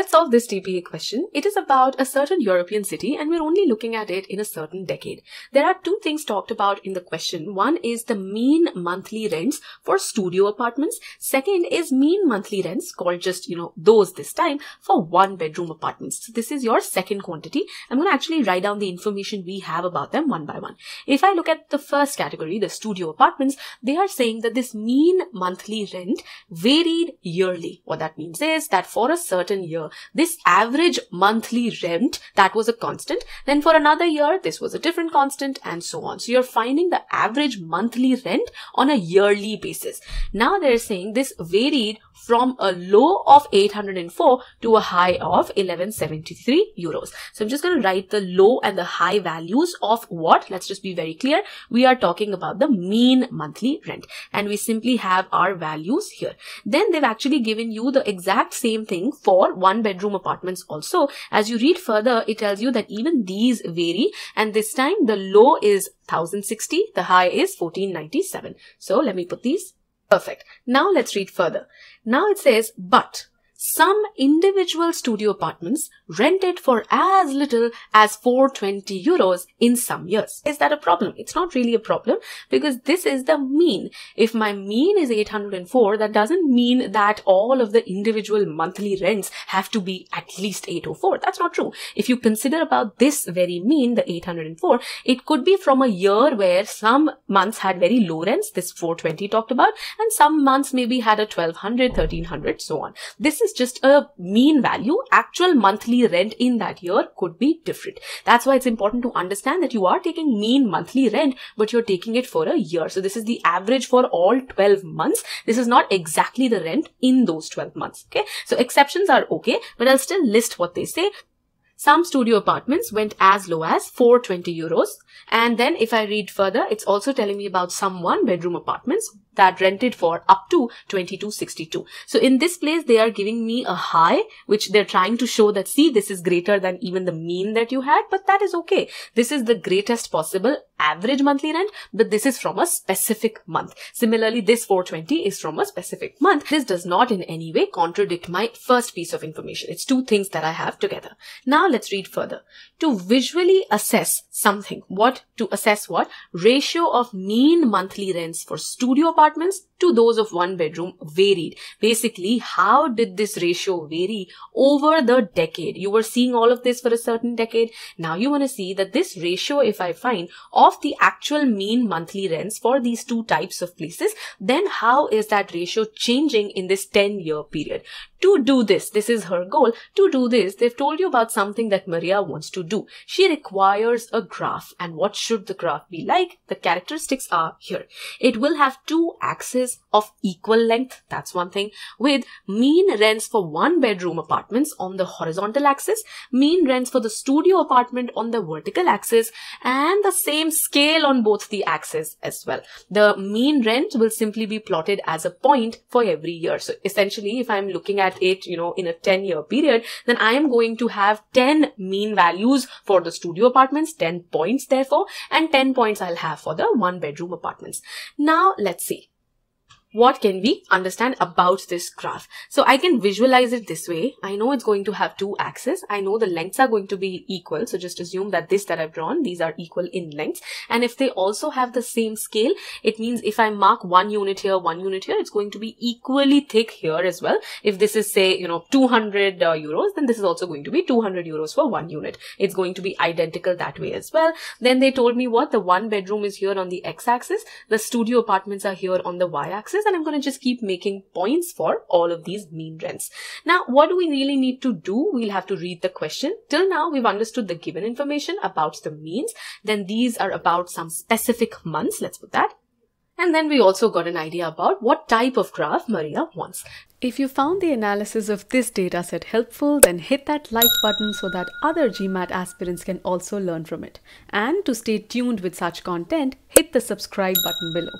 Let's solve this TPA question. It is about a certain European city and we're only looking at it in a certain decade. There are two things talked about in the question. One is the mean monthly rents for studio apartments. Second is mean monthly rents called just, you know, those this time for one bedroom apartments. So this is your second quantity. I'm going to actually write down the information we have about them one by one. If I look at the first category, the studio apartments, they are saying that this mean monthly rent varied yearly. What that means is that for a certain year, this average monthly rent, that was a constant. Then for another year, this was a different constant and so on. So you're finding the average monthly rent on a yearly basis. Now they're saying this varied from a low of 804 to a high of 1173 euros. So I'm just going to write the low and the high values of what? Let's just be very clear. We are talking about the mean monthly rent and we simply have our values here. Then they've actually given you the exact same thing for one bedroom apartments also. As you read further, it tells you that even these vary and this time the low is 1060, the high is 1497. So let me put these Perfect. Now let's read further. Now it says, but some individual studio apartments rented for as little as 420 euros in some years. Is that a problem? It's not really a problem because this is the mean. If my mean is 804, that doesn't mean that all of the individual monthly rents have to be at least 804. That's not true. If you consider about this very mean, the 804, it could be from a year where some months had very low rents, this 420 talked about, and some months maybe had a 1200, 1300, so on. This is is just a mean value, actual monthly rent in that year could be different. That's why it's important to understand that you are taking mean monthly rent, but you're taking it for a year. So this is the average for all 12 months. This is not exactly the rent in those 12 months. Okay. So exceptions are okay, but I'll still list what they say. Some studio apartments went as low as 420 euros. And then if I read further, it's also telling me about some one bedroom apartments that rented for up to 2262. So in this place, they are giving me a high, which they're trying to show that, see, this is greater than even the mean that you had, but that is okay. This is the greatest possible average monthly rent, but this is from a specific month. Similarly, this 420 is from a specific month. This does not in any way contradict my first piece of information. It's two things that I have together. Now let's read further. To visually assess something, what to assess what? Ratio of mean monthly rents for studio apartments to those of one bedroom varied. Basically, how did this ratio vary over the decade? You were seeing all of this for a certain decade. Now you want to see that this ratio, if I find of the actual mean monthly rents for these two types of places, then how is that ratio changing in this 10 year period? To do this, this is her goal. To do this, they've told you about something that Maria wants to do. She requires a graph. And what should the graph be like? The characteristics are here. It will have two axes of equal length. That's one thing. With mean rents for one bedroom apartments on the horizontal axis, mean rents for the studio apartment on the vertical axis, and the same scale on both the axes as well. The mean rent will simply be plotted as a point for every year. So essentially, if I'm looking at it, you know, in a 10 year period, then I am going to have 10 mean values for the studio apartments, 10 points therefore, and 10 points I'll have for the one bedroom apartments. Now let's see what can we understand about this graph? So I can visualize it this way. I know it's going to have two axes. I know the lengths are going to be equal. So just assume that this that I've drawn, these are equal in lengths. And if they also have the same scale, it means if I mark one unit here, one unit here, it's going to be equally thick here as well. If this is say, you know, 200 uh, euros, then this is also going to be 200 euros for one unit. It's going to be identical that way as well. Then they told me what the one bedroom is here on the x-axis. The studio apartments are here on the y-axis and I'm going to just keep making points for all of these mean rents. Now, what do we really need to do? We'll have to read the question. Till now, we've understood the given information about the means. Then these are about some specific months. Let's put that. And then we also got an idea about what type of graph Maria wants. If you found the analysis of this dataset helpful, then hit that like button so that other GMAT aspirants can also learn from it. And to stay tuned with such content, hit the subscribe button below.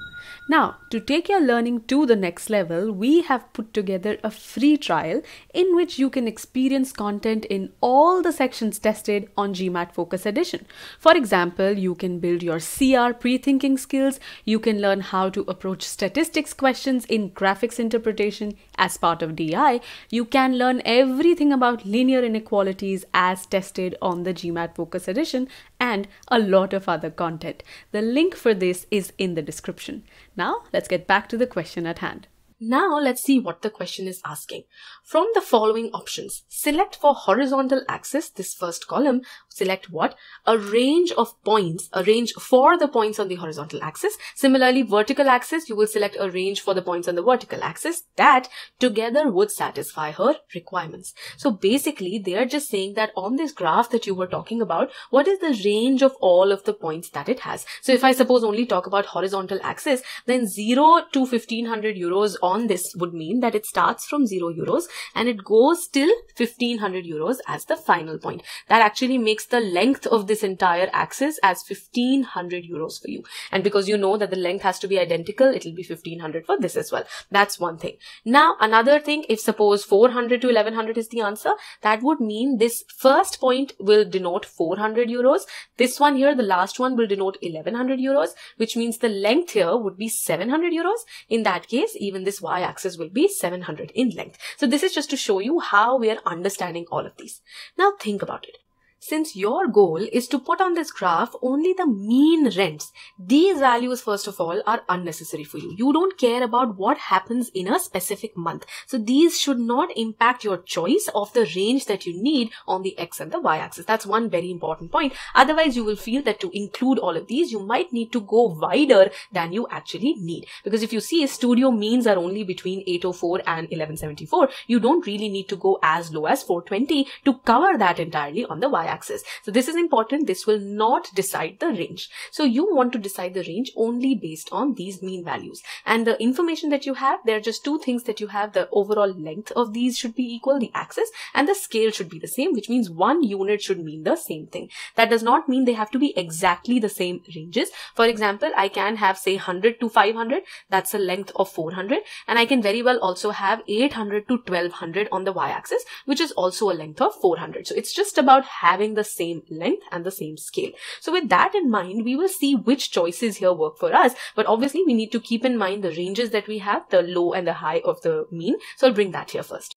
Now, to take your learning to the next level, we have put together a free trial in which you can experience content in all the sections tested on GMAT Focus Edition. For example, you can build your CR pre-thinking skills, you can learn how to approach statistics questions in graphics interpretation as as part of DI, you can learn everything about linear inequalities as tested on the GMAT Focus Edition and a lot of other content. The link for this is in the description. Now, let's get back to the question at hand. Now let's see what the question is asking. From the following options, select for horizontal axis, this first column, select what? A range of points, a range for the points on the horizontal axis. Similarly, vertical axis, you will select a range for the points on the vertical axis that together would satisfy her requirements. So basically, they are just saying that on this graph that you were talking about, what is the range of all of the points that it has? So if I suppose only talk about horizontal axis, then 0 to 1500 euros on this would mean that it starts from 0 euros and it goes till 1500 euros as the final point. That actually makes the length of this entire axis as 1500 euros for you. And because you know that the length has to be identical, it will be 1500 for this as well. That's one thing. Now, another thing, if suppose 400 to 1100 is the answer, that would mean this first point will denote 400 euros. This one here, the last one will denote 1100 euros, which means the length here would be 700 euros. In that case, even this y-axis will be 700 in length. So this is just to show you how we are understanding all of these. Now think about it. Since your goal is to put on this graph only the mean rents, these values first of all are unnecessary for you. You don't care about what happens in a specific month. So these should not impact your choice of the range that you need on the x and the y axis. That's one very important point. Otherwise, you will feel that to include all of these, you might need to go wider than you actually need. Because if you see studio means are only between 804 and 1174, you don't really need to go as low as 420 to cover that entirely on the y axis. So this is important. This will not decide the range. So you want to decide the range only based on these mean values. And the information that you have, there are just two things that you have. The overall length of these should be equal, the axis, and the scale should be the same, which means one unit should mean the same thing. That does not mean they have to be exactly the same ranges. For example, I can have say 100 to 500. That's a length of 400. And I can very well also have 800 to 1200 on the y-axis, which is also a length of 400. So it's just about having having the same length and the same scale. So with that in mind, we will see which choices here work for us. But obviously we need to keep in mind the ranges that we have, the low and the high of the mean. So I'll bring that here first.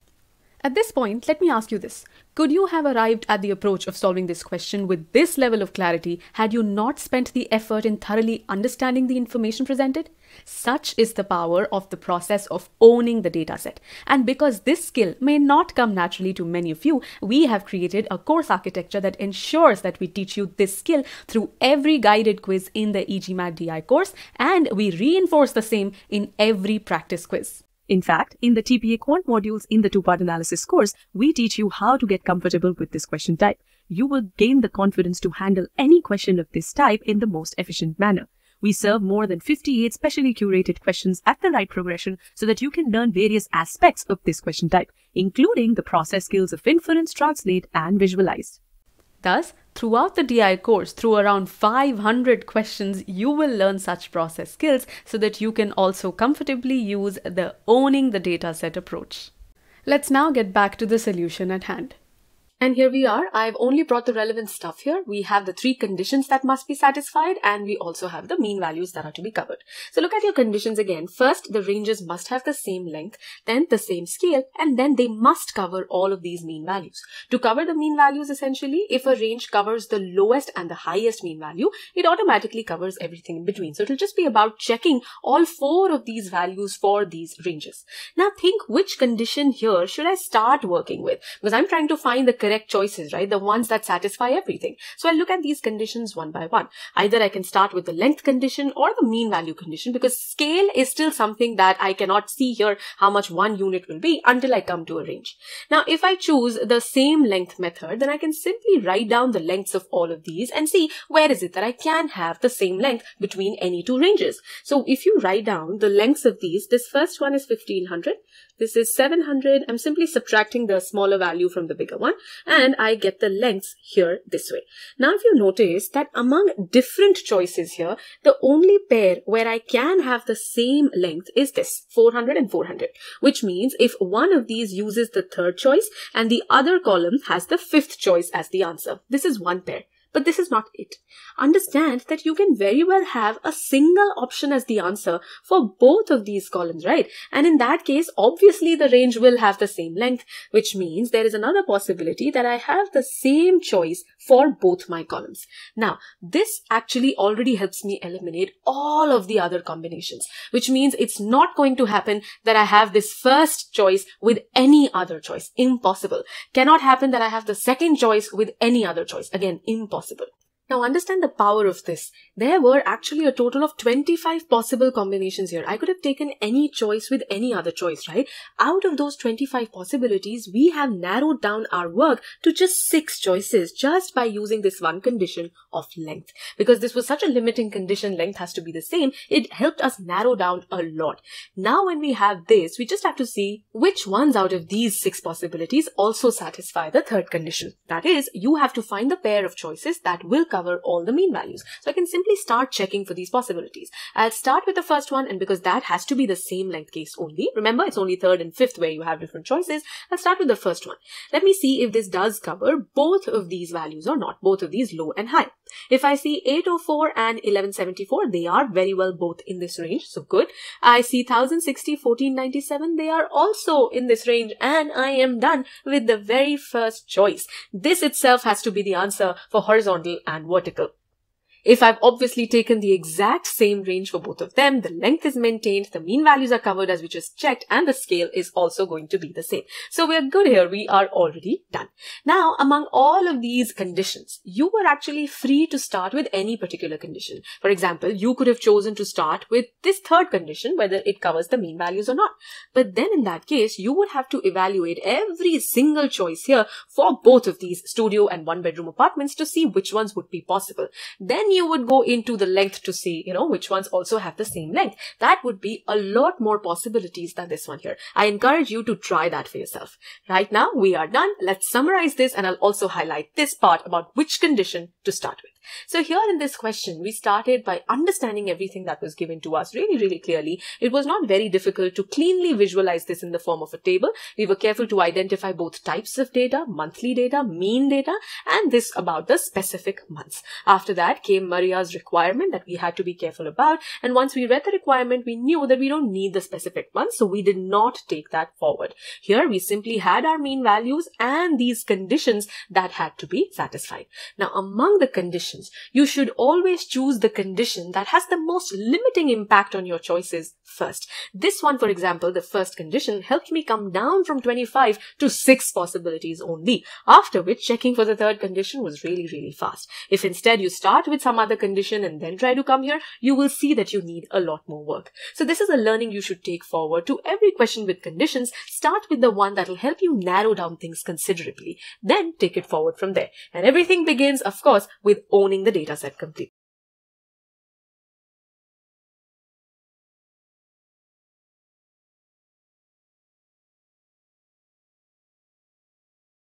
At this point, let me ask you this. Could you have arrived at the approach of solving this question with this level of clarity had you not spent the effort in thoroughly understanding the information presented? Such is the power of the process of owning the dataset. And because this skill may not come naturally to many of you, we have created a course architecture that ensures that we teach you this skill through every guided quiz in the e-GMAT DI course, and we reinforce the same in every practice quiz. In fact, in the TPA Quant modules in the two-part analysis course, we teach you how to get comfortable with this question type. You will gain the confidence to handle any question of this type in the most efficient manner. We serve more than 58 specially curated questions at the right progression so that you can learn various aspects of this question type, including the process skills of inference, translate, and visualize. Thus, throughout the DI course, through around 500 questions, you will learn such process skills so that you can also comfortably use the owning the dataset approach. Let's now get back to the solution at hand. And here we are. I've only brought the relevant stuff here. We have the three conditions that must be satisfied and we also have the mean values that are to be covered. So look at your conditions again. First, the ranges must have the same length, then the same scale, and then they must cover all of these mean values. To cover the mean values, essentially, if a range covers the lowest and the highest mean value, it automatically covers everything in between. So it'll just be about checking all four of these values for these ranges. Now think which condition here should I start working with? Because I'm trying to find the correct correct choices, right? The ones that satisfy everything. So I look at these conditions one by one. Either I can start with the length condition or the mean value condition because scale is still something that I cannot see here how much one unit will be until I come to a range. Now, if I choose the same length method, then I can simply write down the lengths of all of these and see where is it that I can have the same length between any two ranges. So if you write down the lengths of these, this first one is 1500, this is 700. I'm simply subtracting the smaller value from the bigger one and I get the lengths here this way. Now, if you notice that among different choices here, the only pair where I can have the same length is this 400 and 400, which means if one of these uses the third choice and the other column has the fifth choice as the answer. This is one pair. But this is not it. Understand that you can very well have a single option as the answer for both of these columns, right? And in that case, obviously the range will have the same length, which means there is another possibility that I have the same choice for both my columns. Now, this actually already helps me eliminate all of the other combinations, which means it's not going to happen that I have this first choice with any other choice. Impossible. Cannot happen that I have the second choice with any other choice. Again, impossible possible. Now understand the power of this. There were actually a total of 25 possible combinations here. I could have taken any choice with any other choice, right? Out of those 25 possibilities, we have narrowed down our work to just six choices just by using this one condition of length. Because this was such a limiting condition, length has to be the same, it helped us narrow down a lot. Now when we have this, we just have to see which ones out of these six possibilities also satisfy the third condition. That is, you have to find the pair of choices that will cover all the mean values. So I can simply start checking for these possibilities. I'll start with the first one and because that has to be the same length case only. Remember, it's only third and fifth where you have different choices. I'll start with the first one. Let me see if this does cover both of these values or not, both of these low and high. If I see 804 and 1174, they are very well both in this range, so good. I see 1060, 1497, they are also in this range and I am done with the very first choice. This itself has to be the answer for horizontal and vertical. If I've obviously taken the exact same range for both of them, the length is maintained, the mean values are covered as we just checked, and the scale is also going to be the same. So we're good here. We are already done. Now, among all of these conditions, you were actually free to start with any particular condition. For example, you could have chosen to start with this third condition, whether it covers the mean values or not. But then in that case, you would have to evaluate every single choice here for both of these studio and one bedroom apartments to see which ones would be possible. Then you would go into the length to see, you know, which ones also have the same length. That would be a lot more possibilities than this one here. I encourage you to try that for yourself. Right now, we are done. Let's summarize this and I'll also highlight this part about which condition to start with. So here in this question, we started by understanding everything that was given to us really, really clearly. It was not very difficult to cleanly visualize this in the form of a table. We were careful to identify both types of data, monthly data, mean data, and this about the specific months. After that came Maria's requirement that we had to be careful about. And once we read the requirement, we knew that we don't need the specific months, so we did not take that forward. Here we simply had our mean values and these conditions that had to be satisfied. Now among the conditions, conditions. You should always choose the condition that has the most limiting impact on your choices first. This one, for example, the first condition helped me come down from 25 to 6 possibilities only, after which checking for the third condition was really, really fast. If instead you start with some other condition and then try to come here, you will see that you need a lot more work. So this is a learning you should take forward to every question with conditions. Start with the one that will help you narrow down things considerably. Then take it forward from there. And everything begins, of course, with owning the dataset completely.